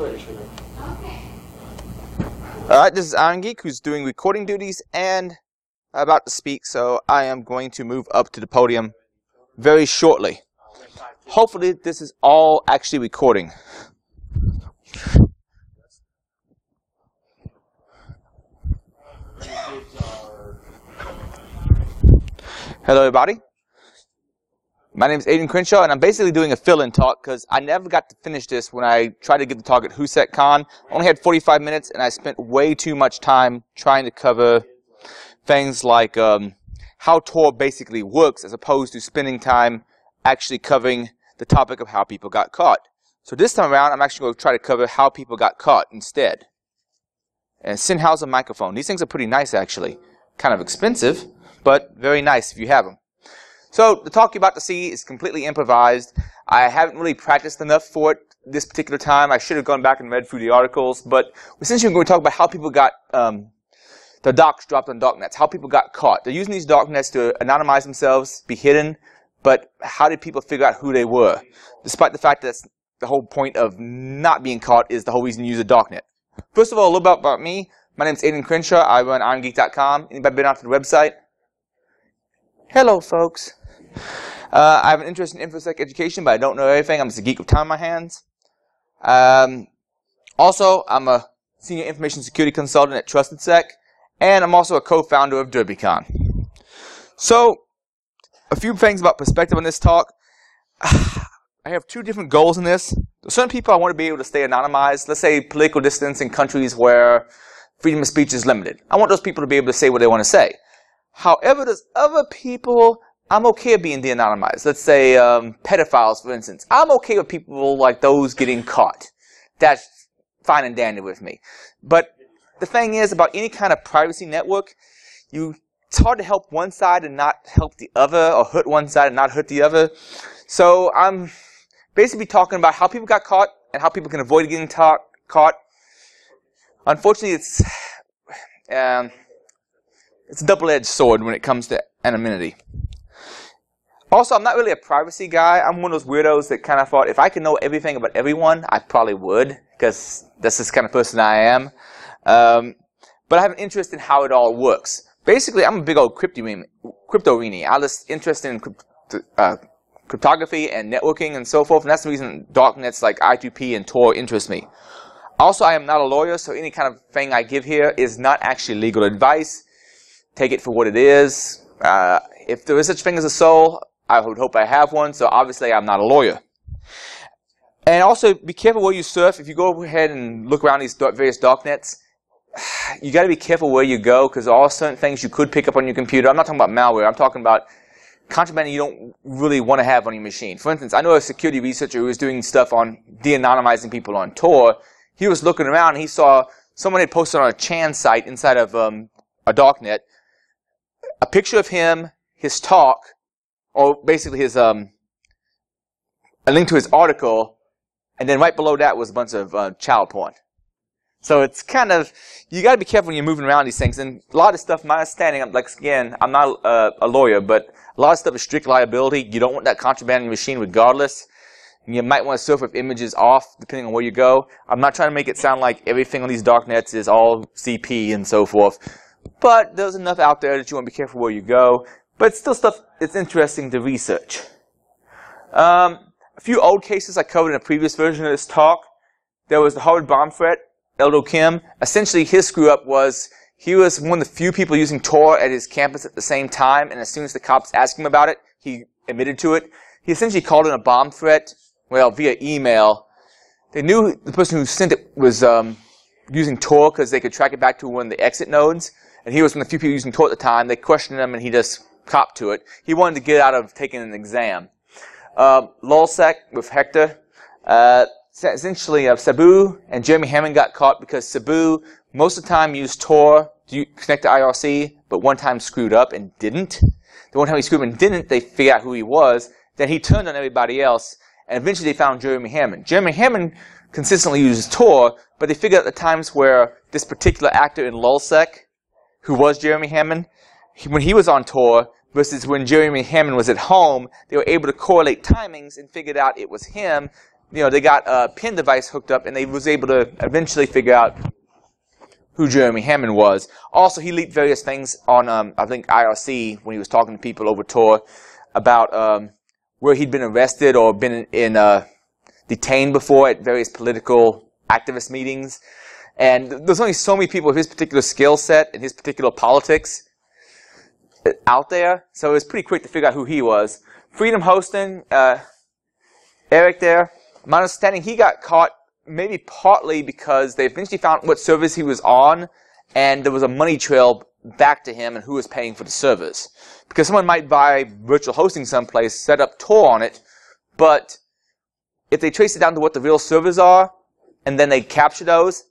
later, sugar. Alright, this is Iron Geek who's doing recording duties and about to speak, so I am going to move up to the podium very shortly. Hopefully, this is all actually recording. Hello, everybody. My name is Adrian Crenshaw, and I'm basically doing a fill-in talk because I never got to finish this when I tried to give the talk at HUSECCon. I only had 45 minutes, and I spent way too much time trying to cover things like um, how Tor basically works, as opposed to spending time actually covering the topic of how people got caught. So this time around, I'm actually going to try to cover how people got caught instead. And Sennheiser microphone. These things are pretty nice, actually. Kind of expensive, but very nice if you have them. So the talk you're about to see is completely improvised. I haven't really practiced enough for it this particular time. I should have gone back and read through the articles, but essentially I'm going to talk about how people got um, the docs dropped on darknets, how people got caught. They're using these darknets to anonymize themselves, be hidden, but how did people figure out who they were? Despite the fact that the whole point of not being caught is the whole reason you use a darknet. First of all, a little bit about me. My name is Adrian Crenshaw. I run IronGeek.com. Anybody been out to the website? Hello, folks. Uh, I have an interest in InfoSec education, but I don't know everything. I'm just a geek with time on my hands. Um, also, I'm a senior information security consultant at TrustedSec, and I'm also a co-founder of DerbyCon. So, a few things about perspective on this talk. I have two different goals in this. Certain people I want to be able to stay anonymized. Let's say political distance in countries where freedom of speech is limited. I want those people to be able to say what they want to say. However, there's other people I'm okay with being de-anonymized. Let's say um, pedophiles, for instance. I'm okay with people like those getting caught. That's fine and dandy with me. But the thing is about any kind of privacy network, you it's hard to help one side and not help the other, or hurt one side and not hurt the other. So I'm basically talking about how people got caught and how people can avoid getting ta- caught. Unfortunately, it's um, it's a double-edged sword when it comes to anonymity. Also, I'm not really a privacy guy. I'm one of those weirdos that kind of thought if I could know everything about everyone, I probably would, because that's the kind of person I am. Um, but I have an interest in how it all works. Basically, I'm a big old crypto crypto I'm just interested in crypt uh, cryptography and networking and so forth, and that's the reason darknets like I2P and Tor interest me. Also, I am not a lawyer, so any kind of thing I give here is not actually legal advice. Take it for what it is. Uh, if there is such thing as a soul, I would hope I have one, so obviously I'm not a lawyer. And also, be careful where you surf. If you go ahead and look around these various darknets, you got to be careful where you go because all of certain things you could pick up on your computer. I'm not talking about malware. I'm talking about contraband you don't really want to have on your machine. For instance, I know a security researcher who was doing stuff on de-anonymizing people on Tor. He was looking around and he saw someone had posted on a Chan site inside of um, a darknet a picture of him, his talk, or basically his um, a link to his article, and then right below that was a bunch of uh, child porn. So it's kind of you got to be careful when you're moving around these things. And a lot of stuff, my understanding, like again, I'm not uh, a lawyer, but a lot of stuff is strict liability. You don't want that contraband in your machine, regardless. And you might want to surf with images off, depending on where you go. I'm not trying to make it sound like everything on these dark nets is all CP and so forth. But there's enough out there that you want to be careful where you go. But it's still stuff that's interesting to research. Um, a few old cases I covered in a previous version of this talk. There was the Harvard bomb threat, Eldo Kim. Essentially, his screw up was he was one of the few people using Tor at his campus at the same time, and as soon as the cops asked him about it, he admitted to it. He essentially called it a bomb threat, well, via email. They knew the person who sent it was um, using Tor because they could track it back to one of the exit nodes, and he was one of the few people using Tor at the time. They questioned him, and he just cop to it. He wanted to get out of taking an exam. Uh, Lulzsec with Hector. Uh, essentially, uh, Sabu and Jeremy Hammond got caught because Sabu most of the time used Tor to connect to IRC, but one time screwed up and didn't. The one time he screwed up and didn't, they figured out who he was. Then he turned on everybody else, and eventually they found Jeremy Hammond. Jeremy Hammond consistently uses Tor, but they figured out the times where this particular actor in Lulzsec, who was Jeremy Hammond, he, when he was on Tor versus when Jeremy Hammond was at home, they were able to correlate timings and figured out it was him. You know, they got a pin device hooked up and they was able to eventually figure out who Jeremy Hammond was. Also, he leaked various things on, um, I think, IRC when he was talking to people over Tor about um, where he'd been arrested or been in uh, detained before at various political activist meetings. And there's only so many people with his particular skill set and his particular politics out there, so it was pretty quick to figure out who he was. Freedom Hosting, uh, Eric there, my understanding he got caught maybe partly because they eventually found what service he was on, and there was a money trail back to him and who was paying for the service. Because someone might buy virtual hosting someplace, set up Tor on it, but if they trace it down to what the real servers are, and then they capture those,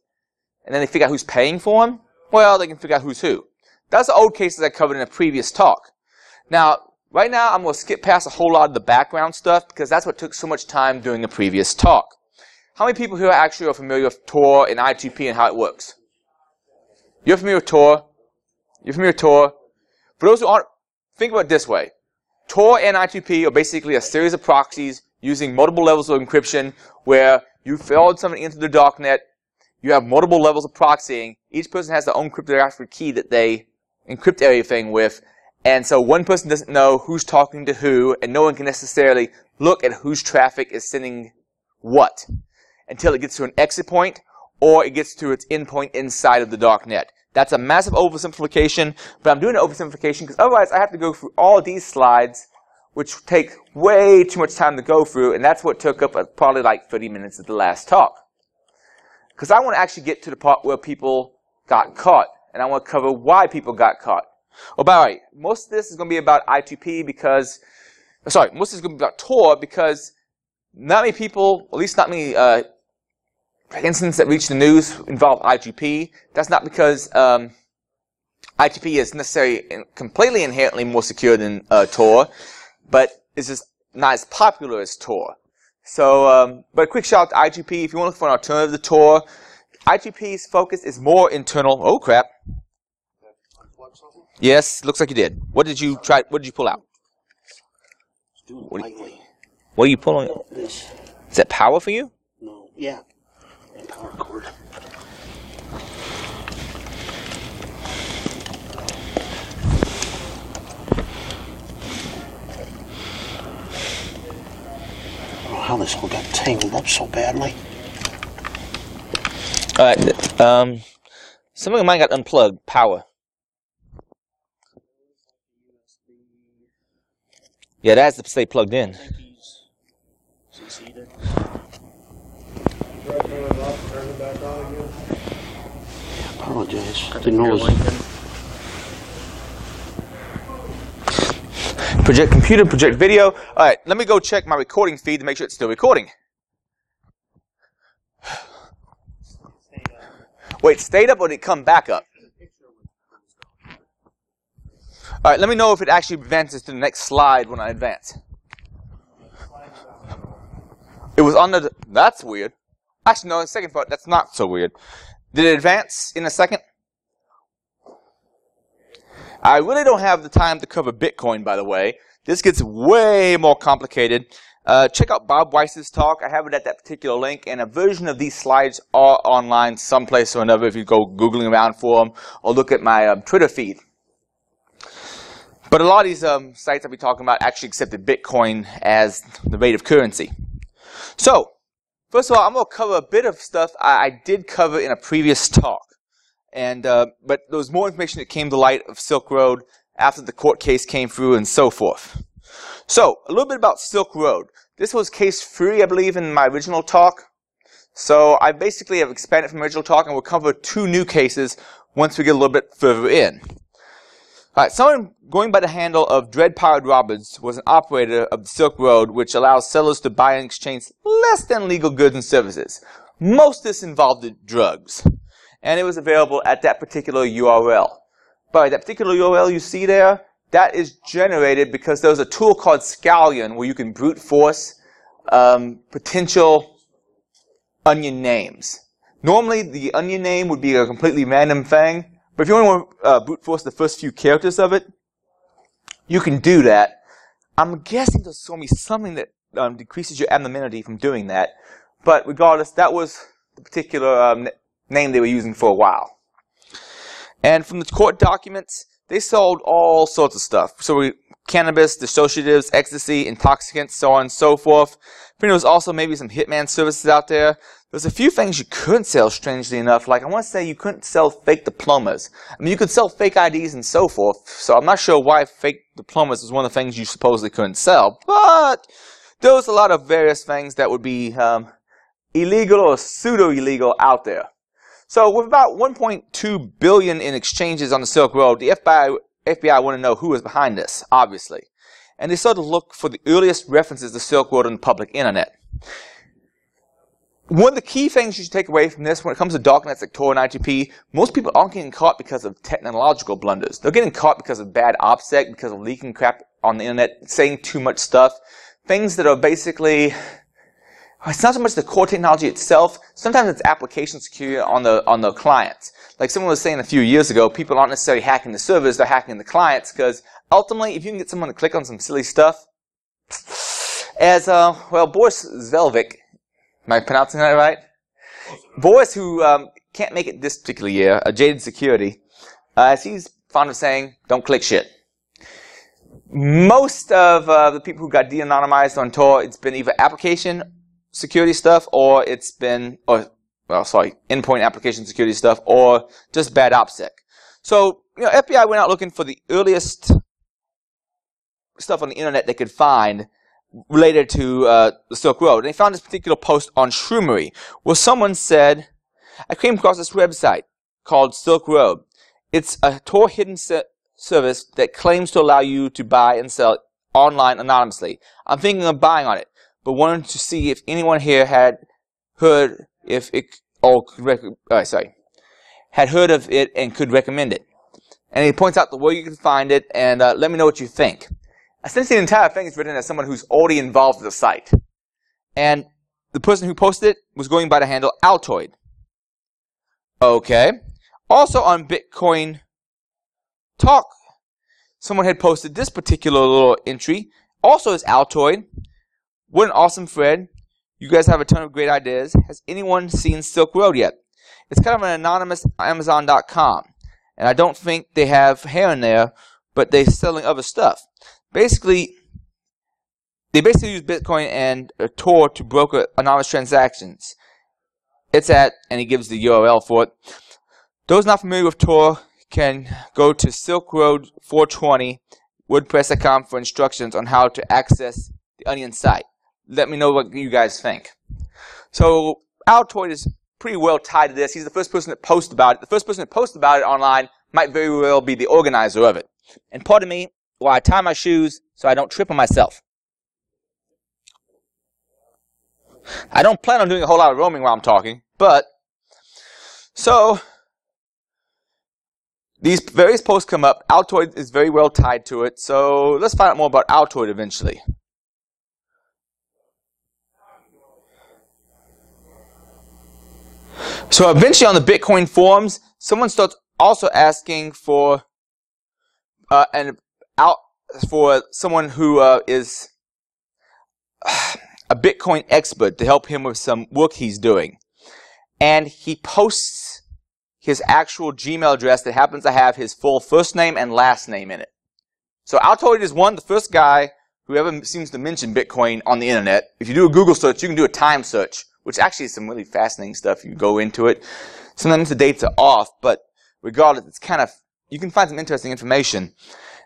and then they figure out who's paying for them, well, they can figure out who's who. That's the old cases I covered in a previous talk. Now, right now, I'm going to skip past a whole lot of the background stuff because that's what took so much time during the previous talk. How many people here actually are familiar with Tor and I2P and how it works? You're familiar with Tor? You're familiar with Tor? For those who aren't, think about it this way. Tor and I2P are basically a series of proxies using multiple levels of encryption where you forward something into the darknet, you have multiple levels of proxying, each person has their own cryptographic key that they encrypt everything with, and so one person doesn't know who's talking to who, and no one can necessarily look at whose traffic is sending what until it gets to an exit point or it gets to its endpoint inside of the dark net. That's a massive oversimplification, but I'm doing an oversimplification because otherwise I have to go through all these slides, which take way too much time to go through, and that's what took up probably like 30 minutes of the last talk. Because I want to actually get to the part where people got caught, and I want to cover why people got caught. Oh, by the way, most of this is going to be about I2P because, sorry, most of this is going to be about Tor because not many people, at least not many uh, incidents that reach the news involve I2P. That's not because um, I2P is necessarily completely inherently more secure than uh, Tor, but it's just not as popular as Tor. So, um, but a quick shout out to I2P. If you want to look for an alternative to Tor, I2P's focus is more internal. Oh crap! Yes, looks like you did. What did you try? What did you pull out? What, what are you pulling? This. Is that power for you? No. Yeah power cord. How this all got tangled up so badly. Alright, um, something of mine got unplugged. Power. Yeah, that has to stay plugged in. Apologize. Didn't know it was. Project computer, project video. All right, let me go check my recording feed to make sure it's still recording. Wait, stayed up or did it come back up? All right, let me know if it actually advances to the next slide when I advance. It was on the. That's weird. Actually, no, in second thought, that's not so weird. Did it advance in a second? I really don't have the time to cover Bitcoin, by the way. This gets way more complicated. Uh, check out Bob Weiss's talk. I have it at that particular link, and a version of these slides are online someplace or another if you go Googling around for them, or look at my um, Twitter feed. But a lot of these um, sites I'll be talking about actually accepted Bitcoin as the rate of currency. So, First of all, I'm going to cover a bit of stuff I, I did cover in a previous talk. And, uh, but there was more information that came to light of Silk Road after the court case came through and so forth. So, a little bit about Silk Road. This was case three, I believe, in my original talk. So I basically have expanded from original talk and we'll cover two new cases once we get a little bit further in. All right, someone going by the handle of Dread Pirate Roberts was an operator of the Silk Road, which allows sellers to buy and exchange less than legal goods and services. Most of this involved drugs, and it was available at that particular URL. But that particular URL you see there, that is generated because there's a tool called Scallion where you can brute force um, potential onion names. Normally, the onion name would be a completely random thing, but if you only want to uh, brute force the first few characters of it, you can do that. I'm guessing there's going to be something that um, decreases your anonymity from doing that. But regardless, that was the particular um, name they were using for a while. And from the court documents, they sold all sorts of stuff. So we, cannabis, dissociatives, ecstasy, intoxicants, so on and so forth. There was also maybe some hitman services out there. There's a few things you couldn't sell, strangely enough. Like I want to say you couldn't sell fake diplomas. I mean, you could sell fake IDs and so forth. So I'm not sure why fake diplomas was one of the things you supposedly couldn't sell. But there was a lot of various things that would be um, illegal or pseudo illegal out there. So with about 1.2 billion in exchanges on the Silk Road, the FBI, FBI want to know who was behind this, obviously. And they started to look for the earliest references to Silk Road on the public internet. One of the key things you should take away from this when it comes to darknets like Tor and I2P, most people aren't getting caught because of technological blunders. They're getting caught because of bad OPSEC, because of leaking crap on the internet, saying too much stuff. Things that are basically it's not so much the core technology itself. Sometimes it's application security on the on the clients. Like someone was saying a few years ago, people aren't necessarily hacking the servers; they're hacking the clients because ultimately, if you can get someone to click on some silly stuff, as uh, well, Boris Zvelvik, am I pronouncing that right? Boris, who um, can't make it this particular year, a jaded security, uh, as he's fond of saying, "Don't click shit." Most of uh, the people who got de-anonymized on Tor, it's been either application security stuff, or it's been, or well, sorry, endpoint application security stuff, or just bad OPSEC. So, you know, FBI went out looking for the earliest stuff on the internet they could find related to uh, the Silk Road. And they found this particular post on Shroomery, where someone said, I came across this website called Silk Road. It's a Tor hidden se- service that claims to allow you to buy and sell online anonymously. I'm thinking of buying on it but wanted to see if anyone here had heard if it or could rec- uh, sorry had heard of it and could recommend it. And he points out the way you can find it and uh, let me know what you think. Essentially, the entire thing is written as someone who's already involved with the site. And the person who posted it was going by the handle Altoid. Okay. Also on Bitcoin Talk, someone had posted this particular little entry, also as Altoid, what an awesome thread. You guys have a ton of great ideas. Has anyone seen Silk Road yet? It's kind of an anonymous Amazon.com. And I don't think they have hair in there, but they're selling other stuff. Basically, they basically use Bitcoin and Tor to broker anonymous transactions. It's at, and he gives the URL for it. Those not familiar with Tor can go to Silk Road 420 WordPress.com for instructions on how to access the Onion site let me know what you guys think. So Altoid is pretty well tied to this. He's the first person that posts about it. The first person that posts about it online might very well be the organizer of it. And pardon me while I tie my shoes so I don't trip on myself. I don't plan on doing a whole lot of roaming while I'm talking, but so these various posts come up. Altoid is very well tied to it, so let's find out more about Altoid eventually. So eventually on the Bitcoin forums, someone starts also asking for uh, an out for someone who uh, is a Bitcoin expert to help him with some work he's doing. And he posts his actual Gmail address that happens to have his full first name and last name in it. So Altoid is one, the first guy who ever seems to mention Bitcoin on the internet. If you do a Google search, you can do a time search which actually is some really fascinating stuff. You go into it. Sometimes the dates are off, but regardless, it's kind of, you can find some interesting information.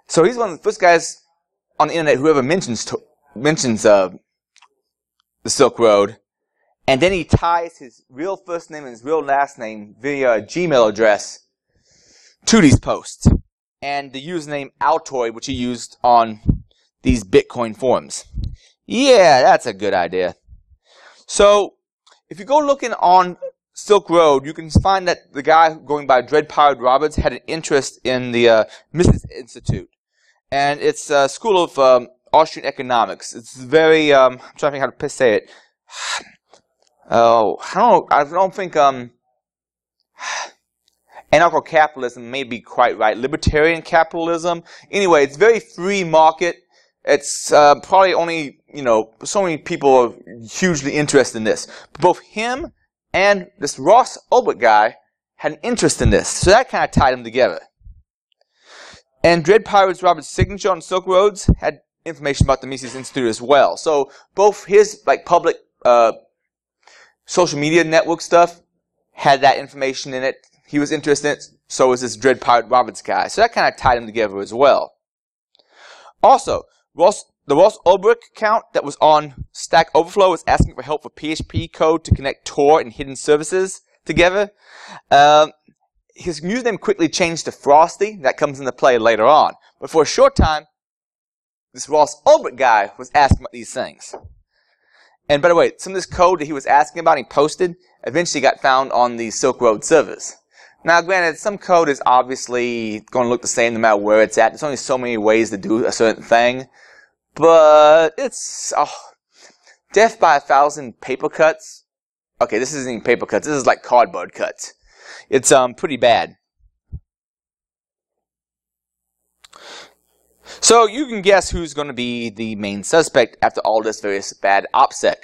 So he's one of the first guys on the internet who ever mentions, to, mentions, uh, the Silk Road. And then he ties his real first name and his real last name via Gmail address to these posts. And the username Altoid, which he used on these Bitcoin forums. Yeah, that's a good idea. So, if you go looking on Silk Road, you can find that the guy going by Dread Pirate Roberts had an interest in the uh, Mises Institute. And it's a school of um, Austrian economics. It's very, um, I'm trying to think how to say it. Oh, I don't I don't think, um, Anarcho-capitalism may be quite right. Libertarian capitalism. Anyway, it's very free market. It's uh, probably only, you know, so many people are hugely interested in this. Both him and this Ross Ulbricht guy had an interest in this. So that kind of tied them together. And Dread Pirates Robert's signature on Silk Roads had information about the Mises Institute as well. So both his like public uh, social media network stuff had that information in it. He was interested in it. So was this Dread Pirate Roberts guy. So that kind of tied them together as well. Also, Ross, the Ross Ulbricht account that was on Stack Overflow was asking for help for PHP code to connect Tor and hidden services together. Um, his username quickly changed to Frosty. That comes into play later on. But for a short time, this Ross Ulbricht guy was asking about these things. And by the way, some of this code that he was asking about, he posted, eventually got found on the Silk Road servers. Now, granted, some code is obviously going to look the same no matter where it's at. There's only so many ways to do a certain thing. But it's oh, death by a thousand paper cuts. Okay, this isn't even paper cuts. This is like cardboard cuts. It's um pretty bad. So you can guess who's going to be the main suspect after all this various bad OPSEC.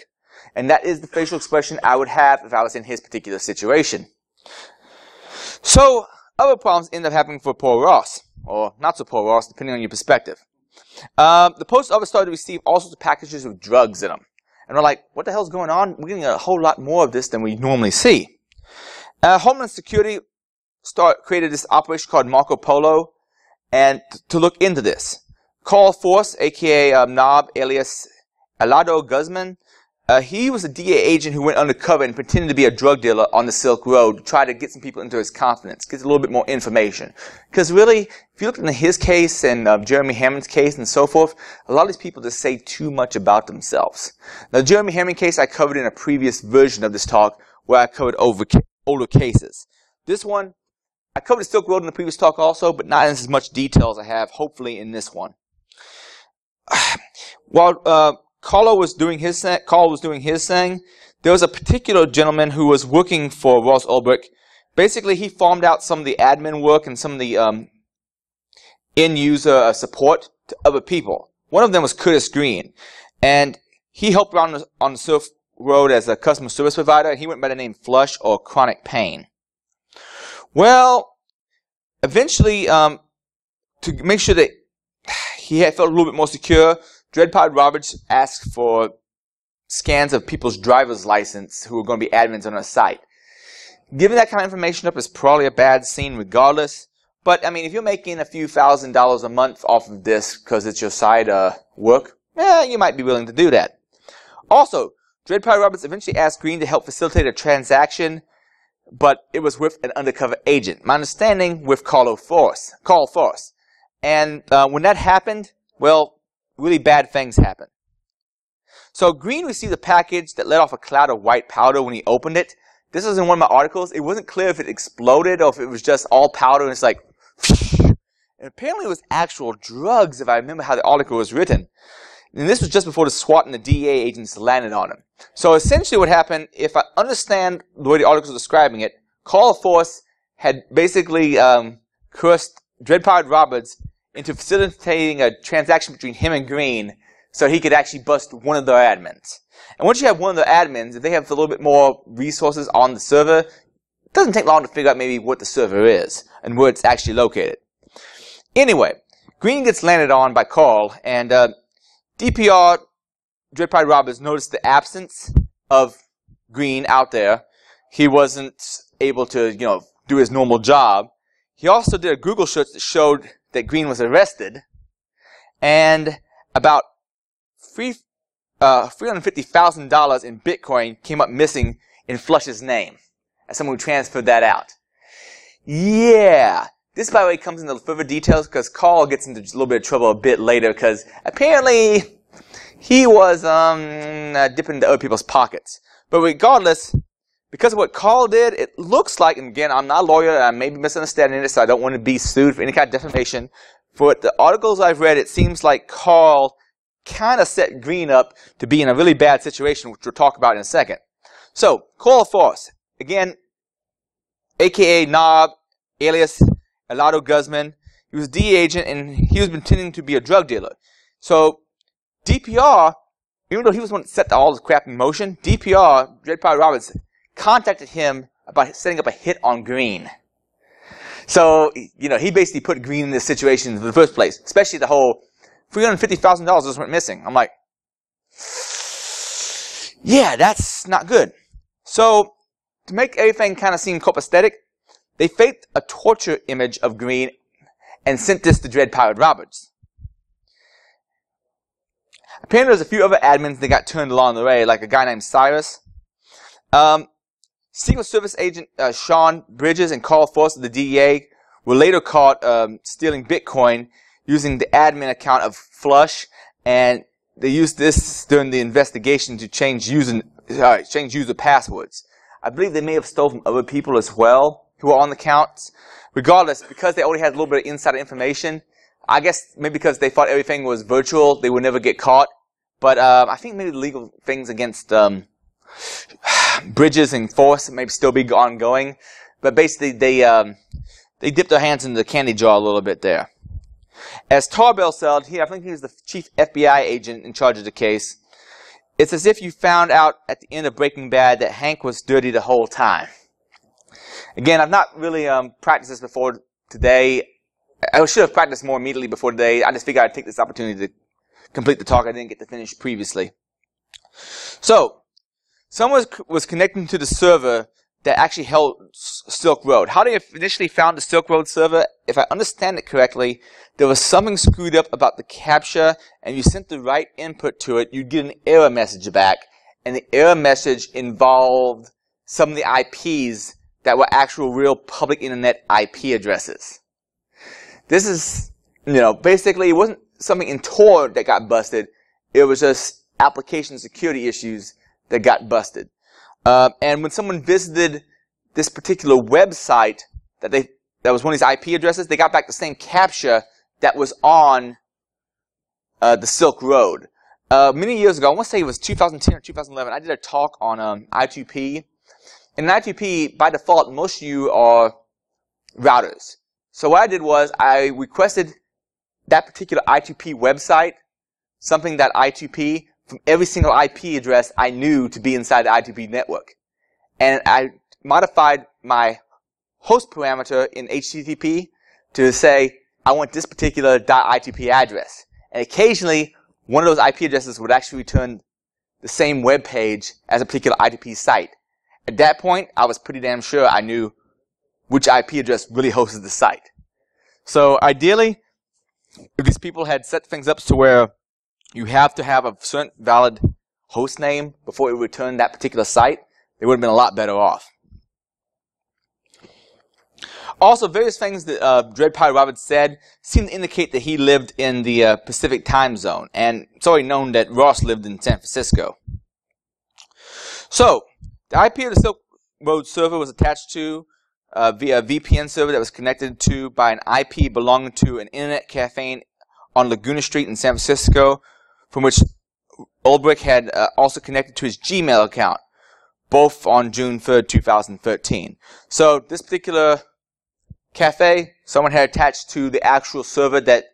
And that is the facial expression I would have if I was in his particular situation. So, other problems end up happening for poor Ross, or not so poor Ross, depending on your perspective. Um, the post office started to receive all sorts of packages with drugs in them. And we're like, what the hell's going on? We're getting a whole lot more of this than we normally see. Uh, Homeland Security start, created this operation called Marco Polo and to look into this. Carl Force, aka um, Nob, alias Eladio Guzman, uh, he was a DEA agent who went undercover and pretended to be a drug dealer on the Silk Road to try to get some people into his confidence, get a little bit more information. Because really, if you look into his case and uh, Jeremy Hammond's case and so forth, a lot of these people just say too much about themselves. Now, the Jeremy Hammond case I covered in a previous version of this talk where I covered over older cases. This one, I covered the Silk Road in the previous talk also, but not in as much detail as I have, hopefully, in this one. While uh, Carlo was doing his Carl was doing his thing, there was a particular gentleman who was working for Ross Ulbricht. Basically, he farmed out some of the admin work and some of the um, end user uh, support to other people. One of them was Curtis Green, and he helped around on, on the Surf Road as a customer service provider, and he went by the name Flush or Chronic Pain. Well, eventually, um, to make sure that he had felt a little bit more secure, Dread Pirate Roberts asked for scans of people's driver's license who are going to be admins on our site. Giving that kind of information up is probably a bad scene regardless. But, I mean, if you're making a few thousand dollars a month off of this because it's your side uh, work, eh, you might be willing to do that. Also, Dread Pirate Roberts eventually asked Green to help facilitate a transaction, but it was with an undercover agent. My understanding with Carlo Force, Carl Force. And uh, when that happened, well, really bad things happen. So Green received a package that let off a cloud of white powder when he opened it. This was in one of my articles. It wasn't clear if it exploded or if it was just all powder and it's like, and apparently it was actual drugs if I remember how the article was written. And this was just before the SWAT and the DEA agents landed on him. So essentially what happened, if I understand the way the article is describing it, Carl Force had basically um, cursed Dread Pirate Roberts into facilitating a transaction between him and Green so he could actually bust one of their admins. And once you have one of the admins, if they have a little bit more resources on the server, it doesn't take long to figure out maybe what the server is and where it's actually located. Anyway, Green gets landed on by Carl, and uh, DPR, Dread Pirate Roberts, noticed the absence of Green out there. He wasn't able to, you know, do his normal job. He also did a Google search that showed that Green was arrested, and about three, uh, $350,000 in Bitcoin came up missing in Flush's name as someone who transferred that out. Yeah. This, by the way, comes into further details because Carl gets into a little bit of trouble a bit later because apparently he was um, uh, dipping into other people's pockets. But regardless, because of what Carl did, it looks like, and again, I'm not a lawyer, I may be misunderstanding it, so I don't want to be sued for any kind of defamation. For the articles I've read, it seems like Carl kind of set Green up to be in a really bad situation, which we'll talk about in a second. So, Carl Force, again, aka Nob, alias Eladio Guzman. He was a DEA agent and he was pretending to be a drug dealer. So DPR, even though he was the one that set all this crap in motion, DPR, Dread Pirate Roberts, contacted him about setting up a hit on Green. So, you know, he basically put Green in this situation in the first place, especially the whole $350,000 just went missing. I'm like, yeah, that's not good. So, to make everything kind of seem copacetic, they faked a torture image of Green and sent this to Dread Pirate Roberts. Apparently, there's a few other admins that got turned along the way, like a guy named Cyrus. Um, Secret Service agent uh, Shaun Bridges and Carl of the DEA were later caught um, stealing Bitcoin using the admin account of Flush, and they used this during the investigation to change user change user passwords. I believe they may have stolen from other people as well who were on the accounts. Regardless, because they already had a little bit of insider information, I guess maybe because they thought everything was virtual, they would never get caught. But uh, I think maybe the legal things against um, Bridges and Force may still be ongoing. But basically, they um, they dipped their hands in the candy jar a little bit there. As Tarbell said, he, I think he was the chief FBI agent in charge of the case. It's as if you found out at the end of Breaking Bad that Hank was dirty the whole time. Again, I've not really um, practiced this before today. I should have practiced more immediately before today. I just figured I'd take this opportunity to complete the talk I didn't get to finish previously. So, someone was, connecting to the server that actually held Silk Road. How they initially found the Silk Road server, if I understand it correctly, there was something screwed up about the captcha, and you sent the right input to it, you'd get an error message back, and the error message involved some of the IPs that were actual real public internet IP addresses. This is, you know, basically it wasn't something in Tor that got busted, it was just application security issues that got busted. Uh, and when someone visited this particular website that they that was one of these IP addresses, they got back the same captcha that was on uh, the Silk Road. Uh, many years ago, I want to say it was 2010 or 2011, I did a talk on um, I2P. In I2P, by default, most of you are routers. So what I did was I requested that particular I2P website, something that I2P from every single IP address I knew to be inside the I2P network. And I modified my host parameter in HTTP to say, I want this particular .I2P address. And occasionally, one of those IP addresses would actually return the same web page as a particular I2P site. At that point, I was pretty damn sure I knew which IP address really hosted the site. So ideally, if these people had set things up to where you have to have a certain valid host name before you return that particular site, they would have been a lot better off. Also, various things that uh, Dread Pirate Roberts said seem to indicate that he lived in the uh, Pacific time zone, and it's already known that Ross lived in San Francisco. So, the IP of the Silk Road server was attached to uh, via a VPN server that was connected to by an IP belonging to an internet cafe on Laguna Street in San Francisco from which Ulbricht had uh, also connected to his Gmail account, both on June 3rd, 2013. So this particular cafe, someone had attached to the actual server that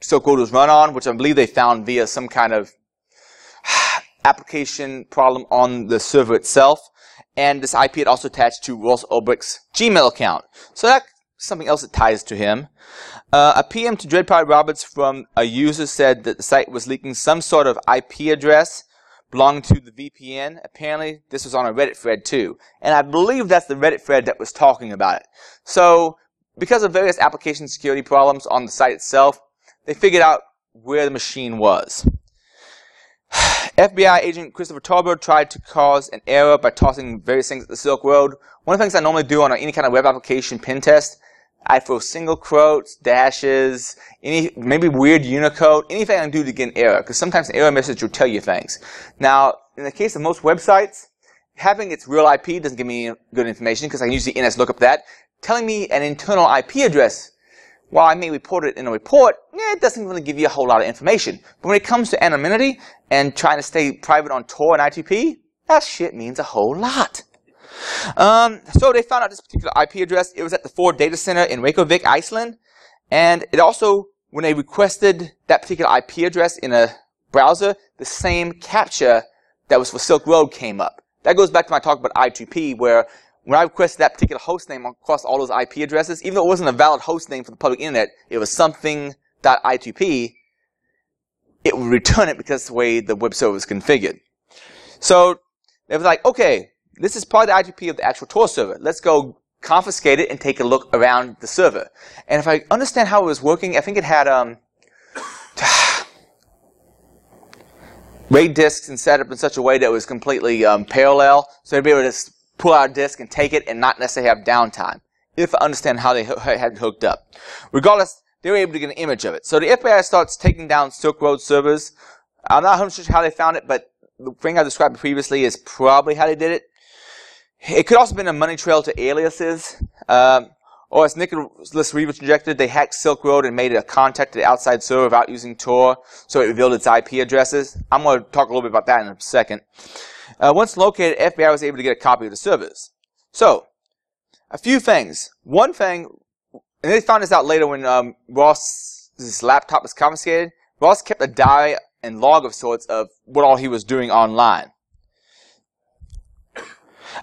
Silk Road was run on, which I believe they found via some kind of application problem on the server itself. And this IP had also attached to Ross Ulbricht's Gmail account. So that's something else that ties to him. Uh, a PM to Dread Pirate Roberts from a user said that the site was leaking some sort of IP address belonging to the VPN. Apparently, this was on a Reddit thread too. And I believe that's the Reddit thread that was talking about it. So, because of various application security problems on the site itself, they figured out where the machine was. FBI agent Christopher Tarbell tried to cause an error by tossing various things at the Silk Road. One of the things I normally do on any kind of web application pen test I throw single quotes, dashes, any maybe weird Unicode, anything I can do to get an error, because sometimes an error message will tell you things. Now, in the case of most websites, having its real IP doesn't give me good information because I can use the NS lookup that. Telling me an internal IP address, while I may report it in a report, it doesn't really give you a whole lot of information. But when it comes to anonymity and trying to stay private on Tor and I2P, that shit means a whole lot. Um, so they found out this particular IP address. It was at the Thor data center in Reykjavik, Iceland. And it also, when they requested that particular IP address in a browser, the same captcha that was for Silk Road came up. That goes back to my talk about I2P, where when I requested that particular host name across all those IP addresses, even though it wasn't a valid host name for the public internet, it was something.i2p, it would return it because the way the web server was configured. So they was like, okay, this is part of the I2P of the actual Tor server. Let's go confiscate it and take a look around the server. And if I understand how it was working, I think it had um, RAID disks and set up in such a way that it was completely um, parallel, so they'd be able to just pull out a disk and take it and not necessarily have downtime. If I understand how they had it hooked up. Regardless, they were able to get an image of it. So the FBI starts taking down Silk Road servers. I'm not 100 sure how they found it, but the thing I described previously is probably how they did it. It could also have been a money trail to aliases. Um, or as Nicholas Reeves projected, they hacked Silk Road and made it a contact to the outside server without using Tor, so it revealed its IP addresses. I'm going to talk a little bit about that in a second. Uh, once located, FBI was able to get a copy of the servers. So, a few things. One thing, and they found this out later when um, Ross's laptop was confiscated. Ross kept a diary and log of sorts of what all he was doing online.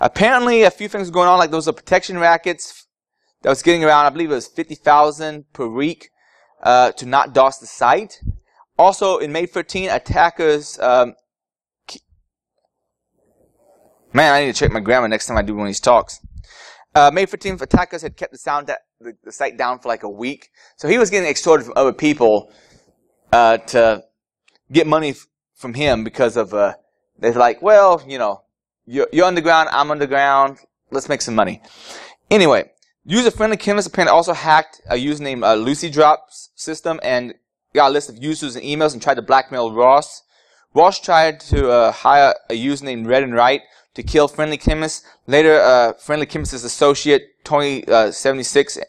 Apparently, a few things going on, like those are protection rackets that was getting around, I believe it was 50,000 per week uh, to not DOS the site. Also, in May 13, attackers. Um, man, I need to check my grammar next time I do one of these talks. Uh, May 15th, attackers had kept the sound the, the, site down for like a week, so he was getting extorted from other people uh, to get money f- from him because of uh, they're like, well, you know, you're, you're underground, I'm underground, let's make some money. Anyway, user-friendly chemist apparently also hacked a username uh, Lucy Drops system and got a list of users and emails and tried to blackmail Ross. Ross tried to uh, hire a user named redandwhite to kill Friendly Chemist. Later, uh, Friendly Chemist's associate, Tony76, uh,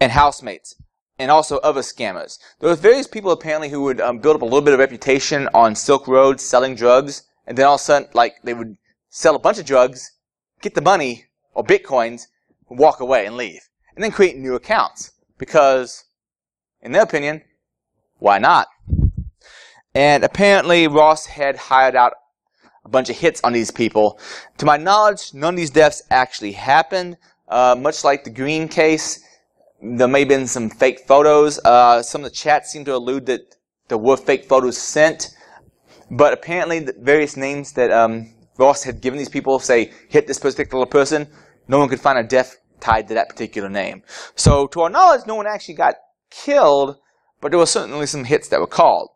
and housemates and also other scammers. There were various people apparently who would um, build up a little bit of reputation on Silk Road selling drugs, and then all of a sudden, like, they would sell a bunch of drugs, get the money, or bitcoins, walk away and leave. And then create new accounts. Because, in their opinion, why not? And apparently Ross had hired out a bunch of hits on these people. To my knowledge, none of these deaths actually happened. Uh, much like the Green case, there may have been some fake photos. Uh, some of the chats seem to allude that there were fake photos sent. But apparently, the various names that um, Ross had given these people, say, hit this particular person, no one could find a death tied to that particular name. So, to our knowledge, no one actually got killed, but there were certainly some hits that were called.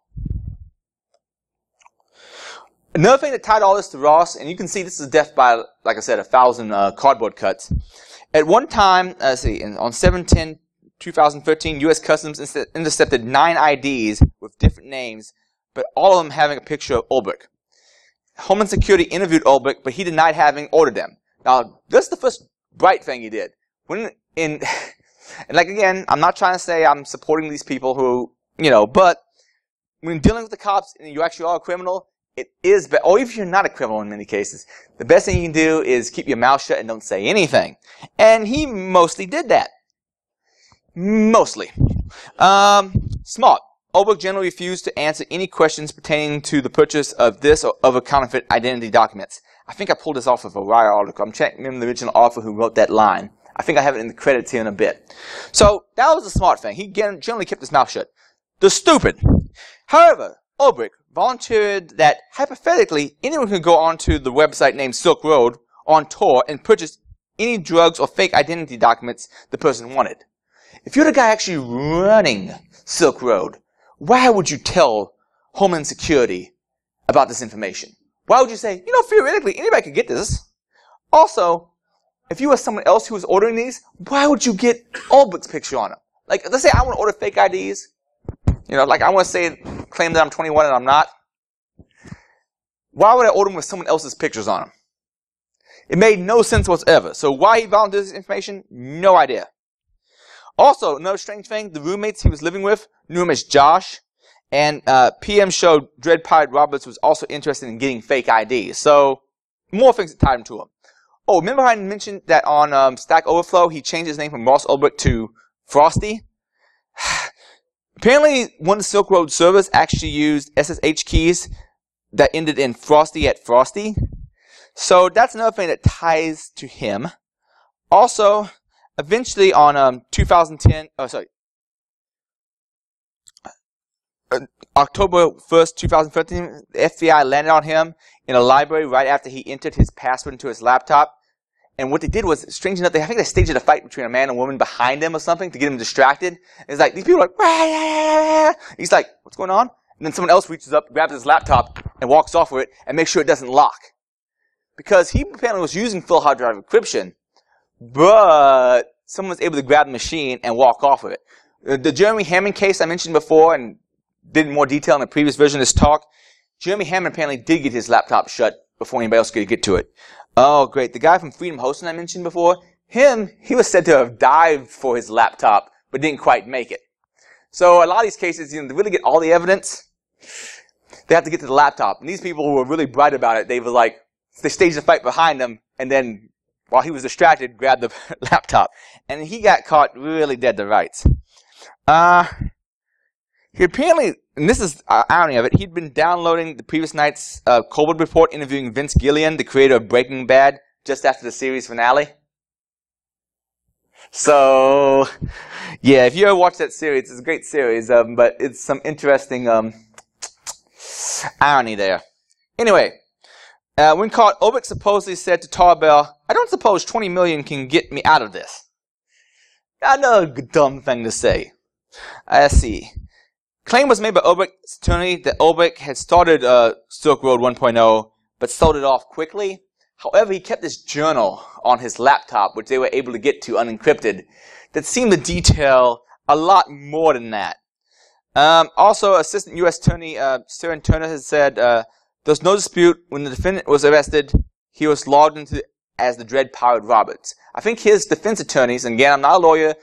Another thing that tied all this to Ross, and you can see this is death by, like I said, a thousand uh, cardboard cuts. At one time, uh, let's see, on 710 2013, U.S. Customs intercepted nine IDs with different names, but all of them having a picture of Ulbricht. Homeland Security interviewed Ulbricht, but he denied having ordered them. Now, that's the first bright thing he did. When in, and like again, I'm not trying to say I'm supporting these people who, you know, but when dealing with the cops and you actually are a criminal, it is, but or if you're not a criminal in many cases, the best thing you can do is keep your mouth shut and don't say anything. And he mostly did that. Mostly. Um, smart. Ulbricht generally refused to answer any questions pertaining to the purchase of this or other counterfeit identity documents. I think I pulled this off of a Wired article. I'm checking the original author who wrote that line. I think I have it in the credits here in a bit. So that was a smart thing. He generally kept his mouth shut. The stupid. However, Ulbricht volunteered that hypothetically anyone could go onto the website named Silk Road on Tor and purchase any drugs or fake identity documents the person wanted. If you're the guy actually running Silk Road, why would you tell Homeland Security about this information? Why would you say, you know, theoretically, anybody could get this? Also, if you were someone else who was ordering these, why would you get Ulbricht's picture on them? Like, let's say I want to order fake IDs. You know, like I want to say, claim that I'm 21 and I'm not. Why would I order them with someone else's pictures on them? It made no sense whatsoever. So why he volunteered this information, no idea. Also, another strange thing, the roommates he was living with knew him as Josh, and uh, PM showed Dread Pirate Roberts was also interested in getting fake IDs. So, more things that tied him to him. Oh, remember I mentioned that on um, Stack Overflow he changed his name from Ross Ulbricht to Frosty? Apparently, one Silk Road servers actually used SSH keys that ended in Frosty at Frosty. So that's another thing that ties to him. Also, eventually on um, 2010, oh sorry, uh, October 1st, 2013, the FBI landed on him in a library right after he entered his password into his laptop. And what they did was, strange enough, they I think they staged a fight between a man and a woman behind him or something to get him distracted. it's like these people are like, he's like, what's going on? And then someone else reaches up, grabs his laptop, and walks off with it, and makes sure it doesn't lock. Because he apparently was using full hard drive encryption, but someone was able to grab the machine and walk off with it. The Jeremy Hammond case I mentioned before and did in more detail in the previous version of this talk, Jeremy Hammond apparently did get his laptop shut before anybody else could get to it. Oh, great. The guy from Freedom Hosting I mentioned before, him, he was said to have dived for his laptop, but didn't quite make it. So a lot of these cases, you know, to really get all the evidence, they have to get to the laptop. And these people who were really bright about it, they were like, they staged a fight behind them and then while he was distracted, grabbed the laptop. And he got caught really dead to rights. Uh, he apparently, and this is uh, irony of it, he'd been downloading the previous night's uh, Colbert report interviewing Vince Gilligan, the creator of Breaking Bad, just after the series finale. So, yeah, if you ever watch that series, it's a great series, um, but it's some interesting um, irony there. Anyway, uh, when caught, Ulbricht supposedly said to Tarbell, I don't suppose 20 million can get me out of this. Another dumb thing to say. I see. Claim was made by Ulbricht's attorney that Ulbricht had started uh, Silk Road 1.0, but sold it off quickly. However, he kept this journal on his laptop, which they were able to get to unencrypted, that seemed to detail a lot more than that. Um, also, Assistant U.S. Attorney uh, Serrin Turner has said uh, there's no dispute when the defendant was arrested, he was logged into as the Dread Pirate Roberts. I think his defense attorneys, and again, I'm not a lawyer,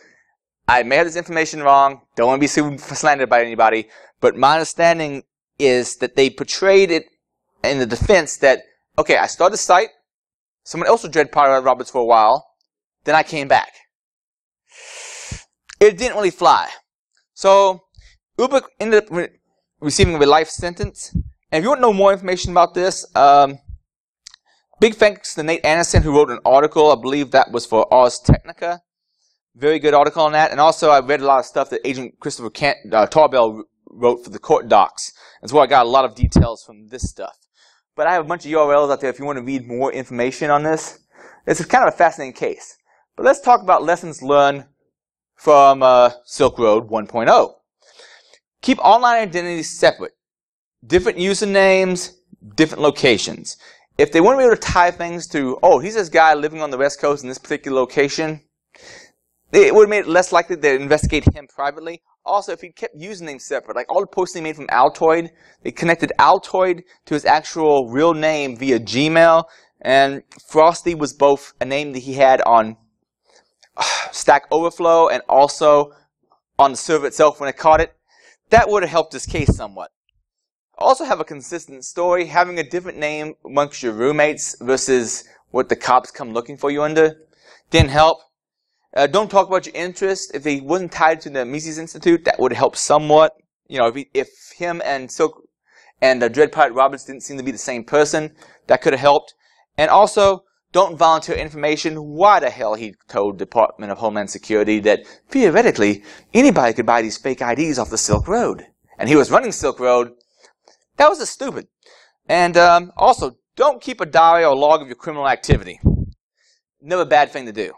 I may have this information wrong, don't want to be sued for slandered by anybody, but my understanding is that they portrayed it in the defense that, okay, I started the site, someone else was Dread Pirate Roberts for a while, then I came back. It didn't really fly. So, Ulbricht ended up receiving a life sentence. And if you want to know more information about this, um, big thanks to Nate Anderson who wrote an article. I believe that was for Ars Technica. Very good article on that. And also, I read a lot of stuff that Agent Christopher Kent, uh, Tarbell wrote for the court docs. That's where I got a lot of details from this stuff. But I have a bunch of URLs out there if you want to read more information on this. It's kind of a fascinating case. But let's talk about lessons learned from uh, Silk Road 1.0. Keep online identities separate. Different usernames, different locations. If they want to be able to tie things to, oh, he's this guy living on the West Coast in this particular location, it would have made it less likely to investigate him privately. Also, if he kept usernames separate, like all the posts he made from Altoid, they connected Altoid to his actual real name via Gmail, and Frosty was both a name that he had on Stack Overflow and also on the server itself when it caught it. That would have helped his case somewhat. Also have a consistent story, having a different name amongst your roommates versus what the cops come looking for you under didn't help. Uh, don't talk about your interest. If he wasn't tied to the Mises Institute, that would help somewhat. You know, if, he, if him and Silk and uh, Dread Pirate Roberts didn't seem to be the same person, that could have helped. And also, don't volunteer information why the hell he told Department of Homeland Security that theoretically anybody could buy these fake IDs off the Silk Road. And he was running Silk Road. That was just stupid. And um, also, don't keep a diary or log of your criminal activity. Never a bad thing to do.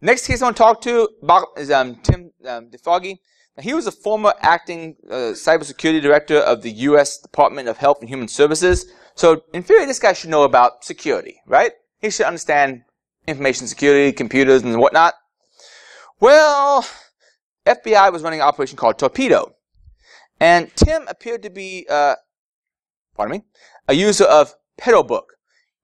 Next case I want to talk to is um, Tim um, DeFoggi. Now, he was a former acting uh, cybersecurity director of the U.S. Department of Health and Human Services. So, in theory, this guy should know about security, right? He should understand information security, computers, and whatnot. Well, FBI was running an operation called Torpedo. And Tim appeared to be, uh, pardon me, a user of PedoBook.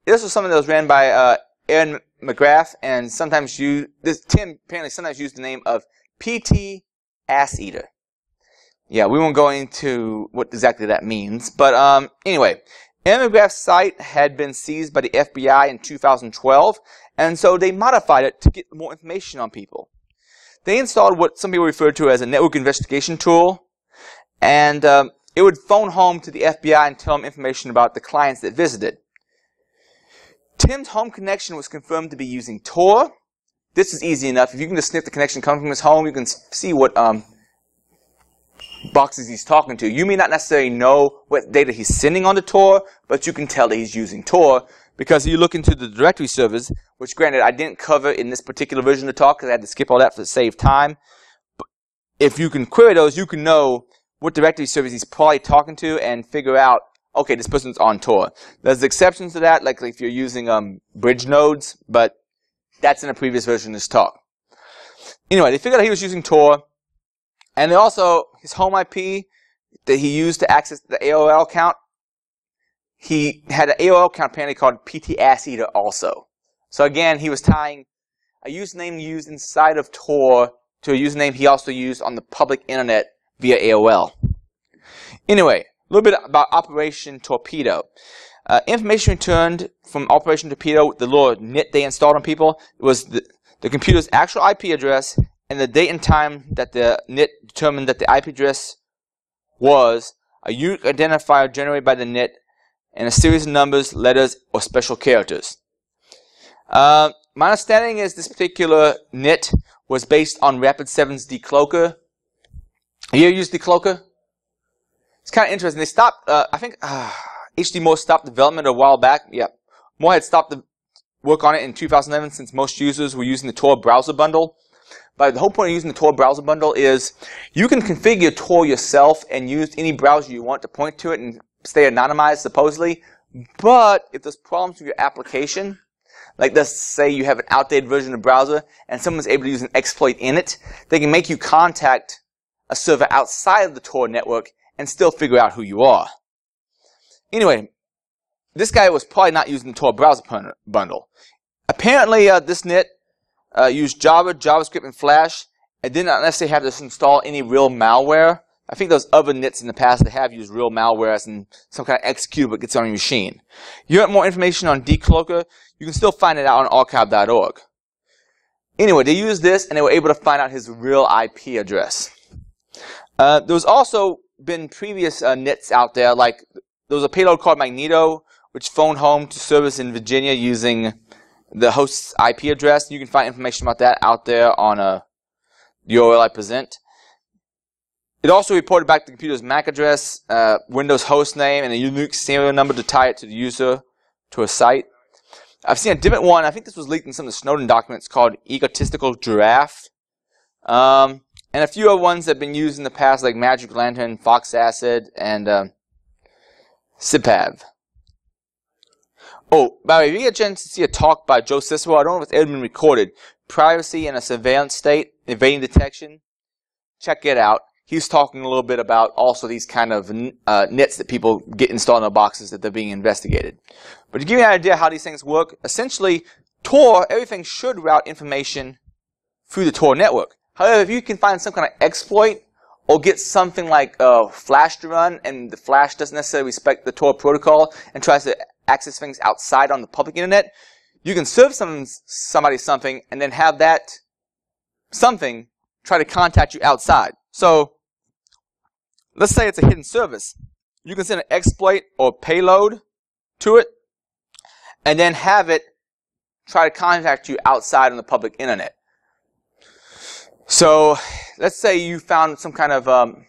This was something that was ran by uh, Aaron McGrath, and sometimes you this Tim apparently sometimes used the name of PT Ass Eater. Yeah, we won't go into what exactly that means, but um, anyway, McGrath's site had been seized by the FBI in 2012, and so they modified it to get more information on people. They installed what some people refer to as a network investigation tool, and um, it would phone home to the FBI and tell them information about the clients that visited. Tim's home connection was confirmed to be using Tor. This is easy enough. If you can just sniff the connection coming from his home, you can see what um, boxes he's talking to. You may not necessarily know what data he's sending on the Tor, but you can tell that he's using Tor because you look into the directory servers, which granted I didn't cover in this particular version of the talk because I had to skip all that for the save time. But if you can query those, you can know what directory service he's probably talking to and figure out, okay, this person's on Tor. There's exceptions to that, like if you're using um, bridge nodes, but that's in a previous version of this talk. Anyway, they figured out he was using Tor. And they also, his home IP that he used to access the AOL account, he had an AOL account apparently called PT Eater also. So again, he was tying a username used inside of Tor to a username he also used on the public internet via AOL. Anyway, a little bit about Operation Torpedo. Uh, information returned from Operation Torpedo, the little NIT they installed on people, was the, the computer's actual IP address and the date and time that the NIT determined that the IP address was a unique identifier generated by the NIT and a series of numbers, letters, or special characters. Uh, my understanding is this particular NIT was based on Rapid7's decloaker. You ever used decloaker? It's kind of interesting. They stopped, uh, I think, uh, HD Moore stopped development a while back. Yeah. Moore had stopped the work on it in 2011 since most users were using the Tor browser bundle. But the whole point of using the Tor browser bundle is you can configure Tor yourself and use any browser you want to point to it and stay anonymized supposedly. But if there's problems with your application, like let's say you have an outdated version of the browser and someone's able to use an exploit in it, they can make you contact a server outside of the Tor network and still figure out who you are. Anyway, this guy was probably not using the Tor browser bundle. Apparently, uh, this NIT uh, use Java, JavaScript, and Flash, and did not necessarily have to install any real malware. I think those other NITs in the past that have used real malware as in some kind of executable gets on your machine. You want more information on Decloaker? You can still find it out on archive.org. Anyway, they used this and they were able to find out his real IP address. Uh, there was also been previous uh, NITs out there, like there was a payload called Magneto, which phoned home to servers in Virginia using the host's IP address. You can find information about that out there on a uh, URL I present. It also reported back the computer's MAC address, uh, Windows host name, and a unique serial number to tie it to the user to a site. I've seen a different one. I think this was leaked in some of the Snowden documents called Egotistical Giraffe. Um, and a few other ones that have been used in the past, like Magic Lantern, Fox Acid, and uh. Oh, by the way, if you get a chance to see a talk by Joe Cicero, I don't know if it's ever been recorded, Privacy in a Surveillance State, Evading Detection. Check it out. He's talking a little bit about also these kind of uh, NITs that people get installed in their boxes that they're being investigated. But to give you an idea how these things work, essentially, Tor, everything should route information through the Tor network. However, if you can find some kind of exploit or get something like uh, Flash to run, and the Flash doesn't necessarily respect the Tor protocol and tries to access things outside on the public internet, you can serve some, somebody something and then have that something try to contact you outside. So, let's say it's a hidden service. You can send an exploit or payload to it and then have it try to contact you outside on the public internet. So, let's say you found some kind of, um,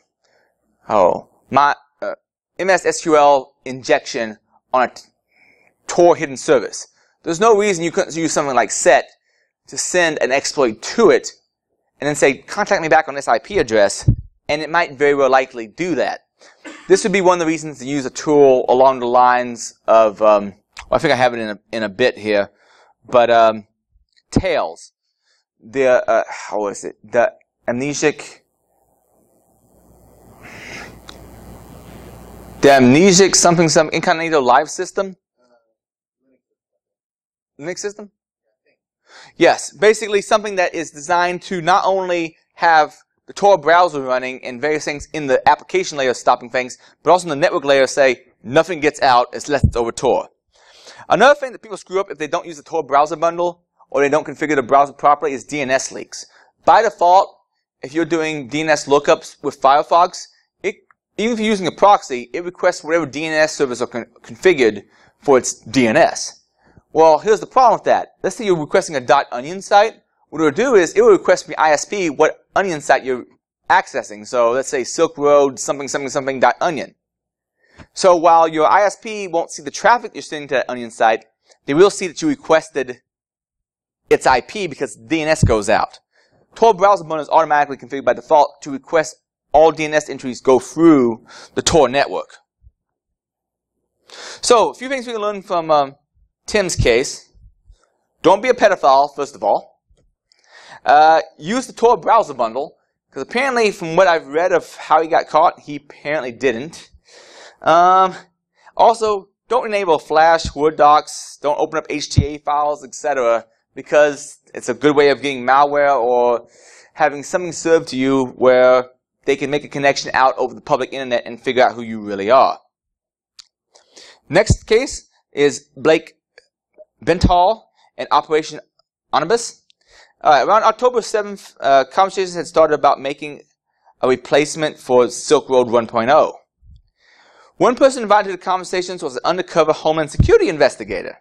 oh, my, uh, MS SQL injection on a Tor hidden service. There's no reason you couldn't use something like set to send an exploit to it and then say, contact me back on this IP address, and it might very well likely do that. This would be one of the reasons to use a tool along the lines of, um, well, I think I have it in a, in a bit here, but um, Tails, the, uh, how is it, the amnesic, the amnesic something, some incognito live system Linux system? Yes, basically something that is designed to not only have the Tor browser running and various things in the application layer stopping things, but also in the network layer say, nothing gets out unless it's over Tor. Another thing that people screw up if they don't use the Tor browser bundle or they don't configure the browser properly is DNS leaks. By default, if you're doing DNS lookups with Firefox, it, even if you're using a proxy, it requests whatever DNS servers are con- configured for its DNS. Well, here's the problem with that. Let's say you're requesting a .onion site. What it will do is it will request from the ISP what onion site you're accessing. So let's say Silk Road something something something onion. So while your ISP won't see the traffic you're sending to that onion site, they will see that you requested its IP because DNS goes out. Tor browser bundle is automatically configured by default to request all DNS entries go through the Tor network. So, a few things we can learn from um, Tim's case. Don't be a pedophile, first of all. Uh, use the Tor browser bundle, because apparently, from what I've read of how he got caught, he apparently didn't. Um, also, don't enable Flash, Word docs, don't open up HTA files, etc., because it's a good way of getting malware or having something served to you where they can make a connection out over the public internet and figure out who you really are. Next case is Blake Benthall and Operation Omnibus. Uh, around October 7th, uh, conversations had started about making a replacement for Silk Road 1.0. One person invited to the conversations was an undercover Homeland Security investigator.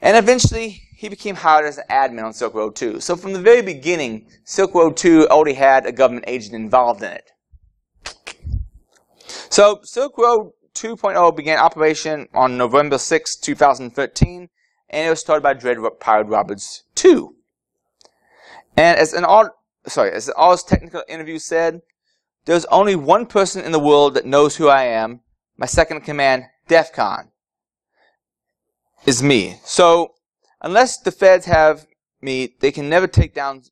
And eventually, he became hired as an admin on Silk Road 2. So from the very beginning, Silk Road 2 already had a government agent involved in it. So Silk Road 2.0 began operation on November 6, 2013, and it was started by Dread Pirate Roberts 2. And as an all, sorry, as an Ars Technica interview said, there's only one person in the world that knows who I am. My second command, DEF CON, is me. So unless the feds have me, they can never take down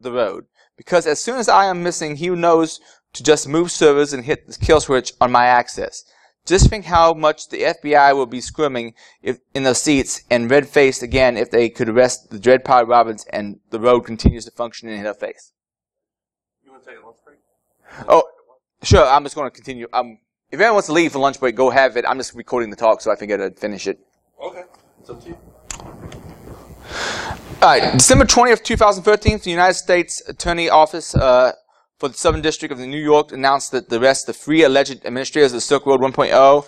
the road. Because as soon as I am missing, he knows to just move servers and hit the kill switch on my access. Just think how much the FBI will be squirming if, in their seats and red-faced again if they could arrest the Dread Pirate Roberts and the road continues to function in their face. You want to take a lunch break? Oh, sure. I'm just going to continue. Um, if anyone wants to leave for lunch break, go have it. I'm just recording the talk so I can get to finish it. Okay. It's up to you. All right, December 20th, 2013, the United States Attorney Office uh, for the Southern District of New York announced that the rest of three alleged administrators of Silk Road 1.0,